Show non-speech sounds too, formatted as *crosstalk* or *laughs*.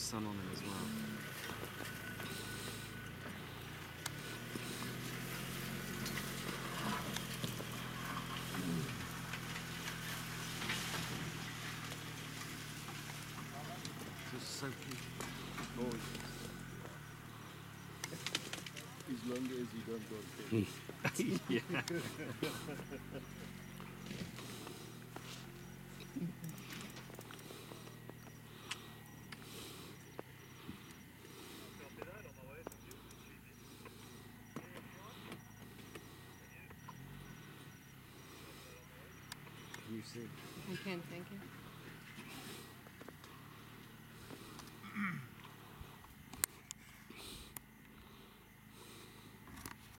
sun on it as well. Just so cute. Oh, as long as you don't go *laughs* yeah. *laughs* you see? I can, thank you.